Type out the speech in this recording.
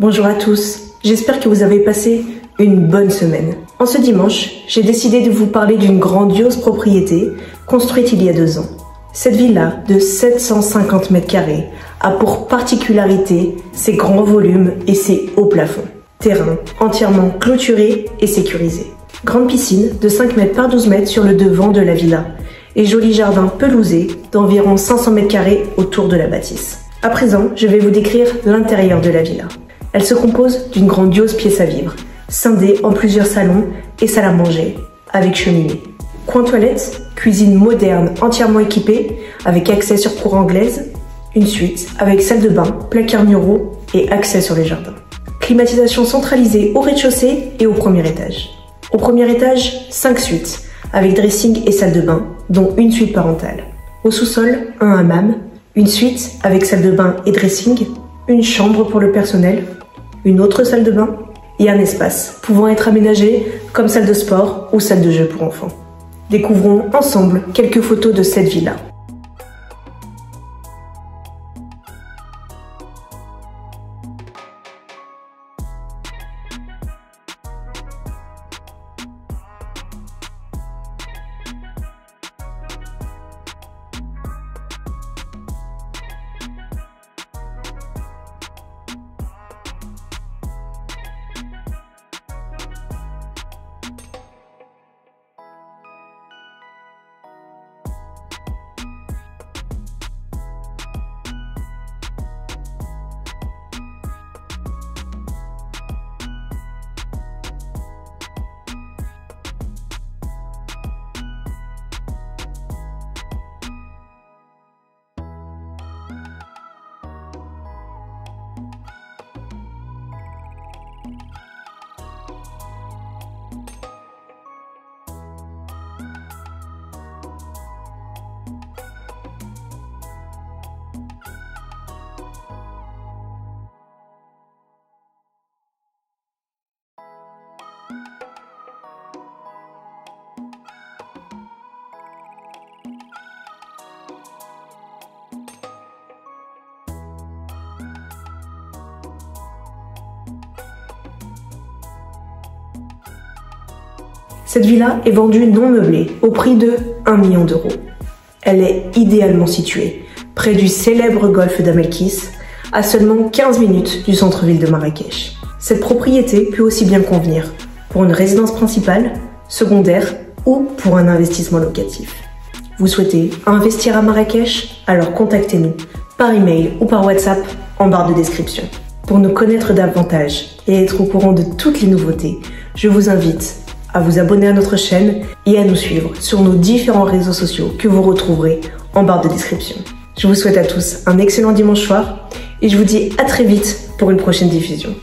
Bonjour à tous, j'espère que vous avez passé une bonne semaine. En ce dimanche, j'ai décidé de vous parler d'une grandiose propriété construite il y a deux ans. Cette villa de 750 mètres carrés a pour particularité ses grands volumes et ses hauts plafonds. Terrain entièrement clôturé et sécurisé. Grande piscine de 5 mètres par 12 mètres sur le devant de la villa et joli jardin pelousé d'environ 500 mètres carrés autour de la bâtisse. À présent, je vais vous décrire l'intérieur de la villa. Elle se compose d'une grandiose pièce à vivre, scindée en plusieurs salons et salle à manger, avec cheminée. Coin toilette, cuisine moderne entièrement équipée, avec accès sur cour anglaise, une suite avec salle de bain, placard muraux et accès sur les jardins. Climatisation centralisée au rez-de-chaussée et au premier étage. Au premier étage, 5 suites, avec dressing et salle de bain, dont une suite parentale. Au sous-sol, un hammam, une suite avec salle de bain et dressing, une chambre pour le personnel, une autre salle de bain et un espace pouvant être aménagé comme salle de sport ou salle de jeu pour enfants. Découvrons ensemble quelques photos de cette villa. Cette villa est vendue non meublée au prix de 1 million d'euros. Elle est idéalement située près du célèbre golfe d'Amelkis, à seulement 15 minutes du centre-ville de Marrakech. Cette propriété peut aussi bien convenir pour une résidence principale, secondaire ou pour un investissement locatif. Vous souhaitez investir à Marrakech? Alors contactez-nous par email ou par WhatsApp en barre de description. Pour nous connaître davantage et être au courant de toutes les nouveautés, je vous invite à vous abonner à notre chaîne et à nous suivre sur nos différents réseaux sociaux que vous retrouverez en barre de description. Je vous souhaite à tous un excellent dimanche soir et je vous dis à très vite pour une prochaine diffusion.